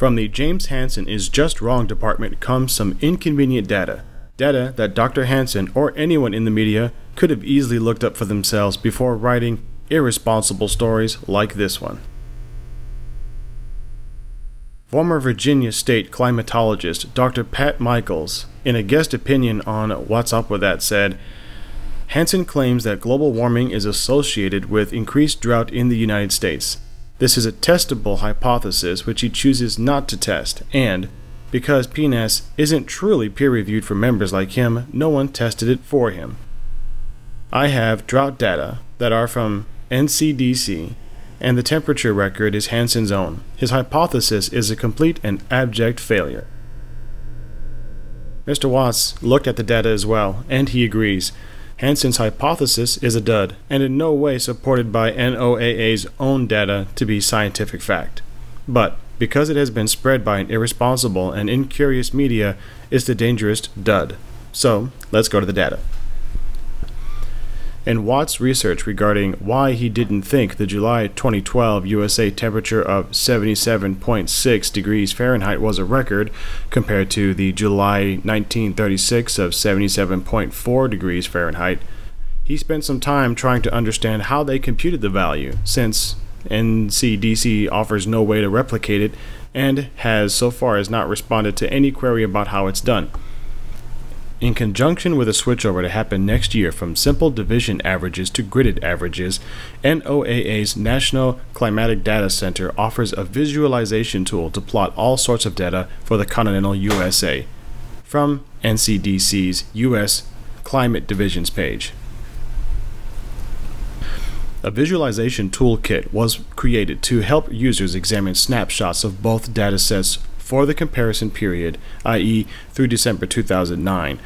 From the James Hansen is just wrong department comes some inconvenient data. Data that Dr. Hansen or anyone in the media could have easily looked up for themselves before writing irresponsible stories like this one. Former Virginia State climatologist Dr. Pat Michaels, in a guest opinion on Watts Up With That, said Hansen claims that global warming is associated with increased drought in the United States. This is a testable hypothesis which he chooses not to test, and because PNAS isn't truly peer reviewed for members like him, no one tested it for him. I have drought data that are from NCDC, and the temperature record is Hansen's own. His hypothesis is a complete and abject failure. Mr. Watts looked at the data as well, and he agrees. Hansen's hypothesis is a dud, and in no way supported by NOAA's own data to be scientific fact. But, because it has been spread by an irresponsible and incurious media, it's the dangerous dud. So, let's go to the data. In Watt's research regarding why he didn't think the July 2012 USA temperature of 77.6 degrees Fahrenheit was a record compared to the July 1936 of 77.4 degrees Fahrenheit, he spent some time trying to understand how they computed the value, since NCDC offers no way to replicate it and has so far as not responded to any query about how it's done. In conjunction with a switchover to happen next year from simple division averages to gridded averages, NOAA's National Climatic Data Center offers a visualization tool to plot all sorts of data for the continental USA from NCDC's U.S. Climate Divisions page. A visualization toolkit was created to help users examine snapshots of both datasets for the comparison period, i.e., through December 2009.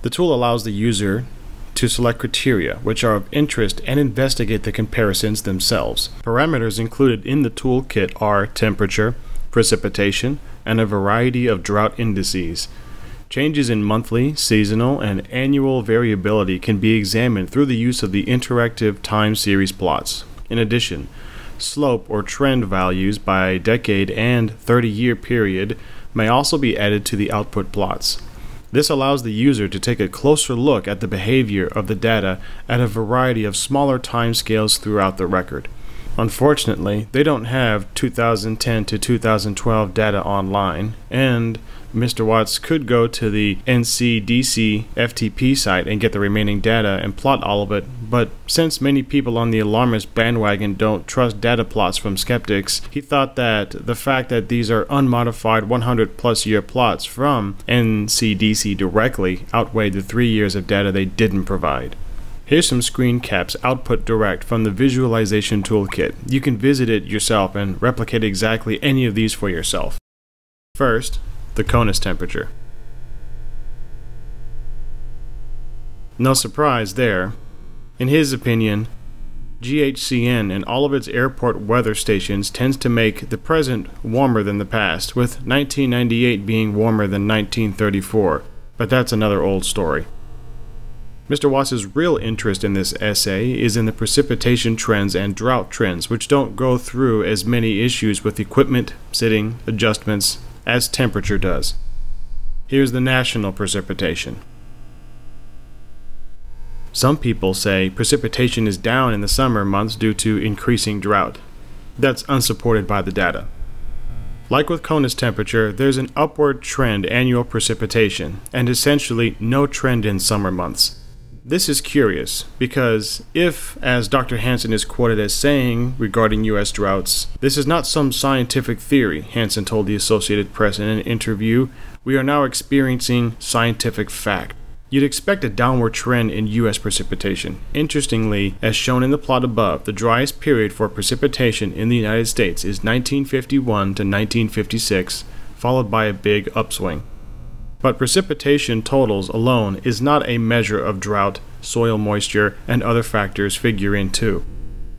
The tool allows the user to select criteria which are of interest and investigate the comparisons themselves. Parameters included in the toolkit are temperature, precipitation, and a variety of drought indices. Changes in monthly, seasonal, and annual variability can be examined through the use of the interactive time series plots. In addition, slope or trend values by decade and 30 year period may also be added to the output plots. This allows the user to take a closer look at the behavior of the data at a variety of smaller timescales throughout the record. Unfortunately, they don't have 2010 to 2012 data online, and Mr. Watts could go to the NCDC FTP site and get the remaining data and plot all of it, but since many people on the alarmist bandwagon don't trust data plots from skeptics, he thought that the fact that these are unmodified 100 plus year plots from NCDC directly outweighed the three years of data they didn't provide. Here's some screen caps output direct from the visualization toolkit. You can visit it yourself and replicate exactly any of these for yourself. First, the CONUS temperature. No surprise there. In his opinion, GHCN and all of its airport weather stations tends to make the present warmer than the past, with 1998 being warmer than 1934, but that's another old story. Mr. Watts's real interest in this essay is in the precipitation trends and drought trends, which don't go through as many issues with equipment, sitting, adjustments, as temperature does. Here's the national precipitation. Some people say precipitation is down in the summer months due to increasing drought. That's unsupported by the data. Like with CONUS temperature, there's an upward trend annual precipitation, and essentially no trend in summer months. This is curious because if, as Dr. Hansen is quoted as saying regarding U.S. droughts, this is not some scientific theory, Hansen told the Associated Press in an interview, we are now experiencing scientific fact. You'd expect a downward trend in U.S. precipitation. Interestingly, as shown in the plot above, the driest period for precipitation in the United States is 1951 to 1956, followed by a big upswing. But precipitation totals alone is not a measure of drought, soil moisture, and other factors figure in too.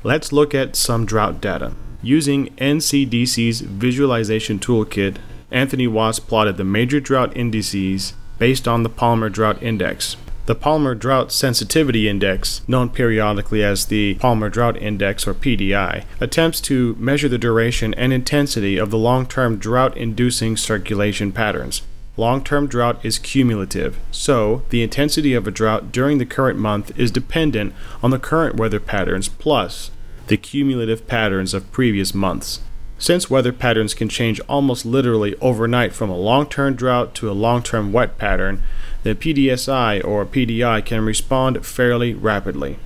Let's look at some drought data. Using NCDC's visualization toolkit, Anthony Watts plotted the major drought indices based on the Palmer Drought Index. The Palmer Drought Sensitivity Index, known periodically as the Palmer Drought Index or PDI, attempts to measure the duration and intensity of the long term drought inducing circulation patterns. Long term drought is cumulative, so the intensity of a drought during the current month is dependent on the current weather patterns plus the cumulative patterns of previous months. Since weather patterns can change almost literally overnight from a long term drought to a long term wet pattern, the PDSI or PDI can respond fairly rapidly.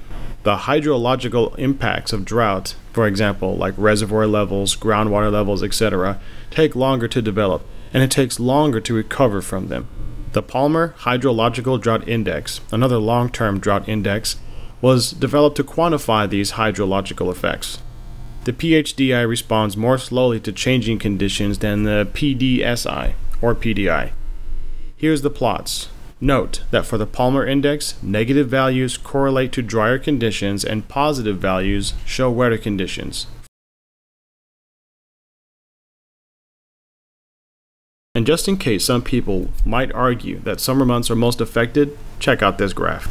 The hydrological impacts of drought, for example, like reservoir levels, groundwater levels, etc., take longer to develop, and it takes longer to recover from them. The Palmer Hydrological Drought Index, another long term drought index, was developed to quantify these hydrological effects. The PHDI responds more slowly to changing conditions than the PDSI or PDI. Here's the plots. Note that for the Palmer Index, negative values correlate to drier conditions and positive values show wetter conditions. And just in case some people might argue that summer months are most affected, check out this graph.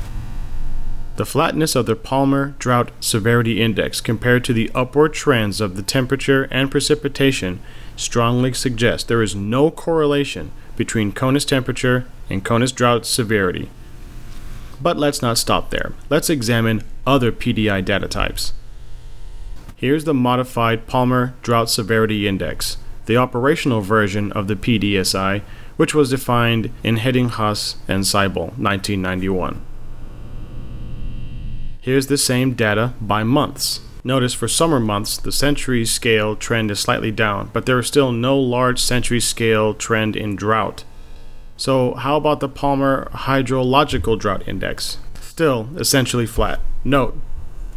The flatness of the Palmer Drought Severity Index compared to the upward trends of the temperature and precipitation strongly suggests there is no correlation between CONUS temperature and CONUS drought severity. But let's not stop there. Let's examine other PDI data types. Here's the modified Palmer Drought Severity Index, the operational version of the PDSI, which was defined in Heddinghaus and Sabol, 1991. Here's the same data by months. Notice for summer months, the century scale trend is slightly down, but there is still no large century scale trend in drought. So, how about the Palmer Hydrological Drought Index? Still essentially flat. Note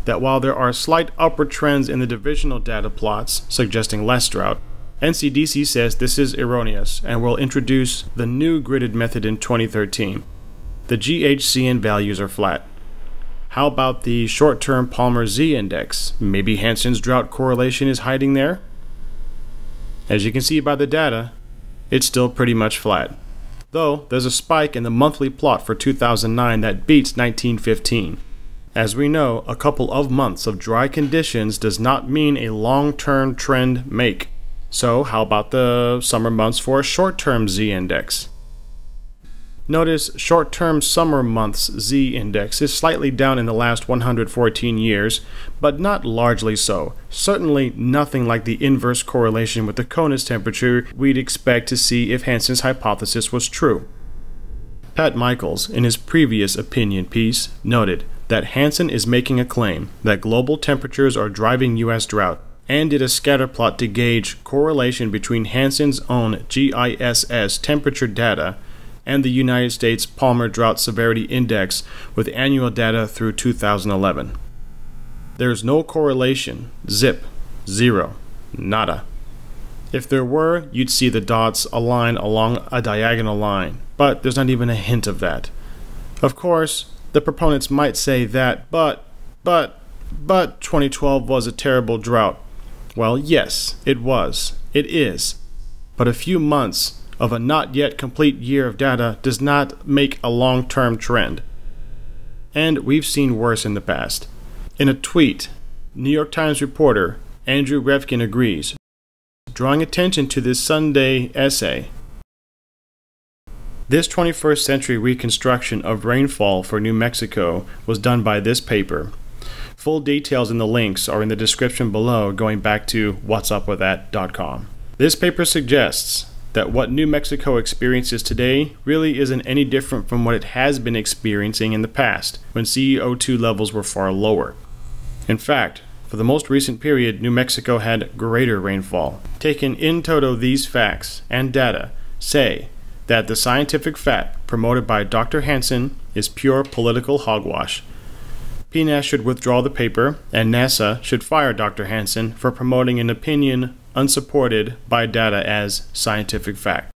that while there are slight upward trends in the divisional data plots suggesting less drought, NCDC says this is erroneous and will introduce the new gridded method in 2013. The GHCN values are flat. How about the short term Palmer Z index? Maybe Hansen's drought correlation is hiding there? As you can see by the data, it's still pretty much flat. Though there's a spike in the monthly plot for 2009 that beats 1915. As we know, a couple of months of dry conditions does not mean a long term trend make. So, how about the summer months for a short term Z index? Notice short-term summer months Z index is slightly down in the last 114 years, but not largely so. Certainly nothing like the inverse correlation with the CONUS temperature we'd expect to see if Hansen's hypothesis was true. Pat Michaels, in his previous opinion piece, noted that Hansen is making a claim that global temperatures are driving U.S. drought and did a scatter plot to gauge correlation between Hansen's own GISS temperature data and the United States Palmer Drought Severity Index with annual data through 2011. There is no correlation, zip, zero, nada. If there were, you'd see the dots align along a diagonal line, but there's not even a hint of that. Of course, the proponents might say that, but, but, but 2012 was a terrible drought. Well, yes, it was. It is. But a few months of a not yet complete year of data does not make a long term trend. And we've seen worse in the past. In a tweet, New York Times reporter Andrew Revkin agrees, drawing attention to this Sunday essay. This 21st century reconstruction of rainfall for New Mexico was done by this paper. Full details in the links are in the description below going back to wattsupwiththat.com. This paper suggests that what New Mexico experiences today really isn't any different from what it has been experiencing in the past, when CO2 levels were far lower. In fact, for the most recent period, New Mexico had greater rainfall. Taken in toto, these facts and data say that the scientific fact promoted by Dr. Hansen is pure political hogwash. PNAS should withdraw the paper, and NASA should fire Dr. Hansen for promoting an opinion unsupported by data as scientific fact.